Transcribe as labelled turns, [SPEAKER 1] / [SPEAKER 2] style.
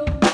[SPEAKER 1] so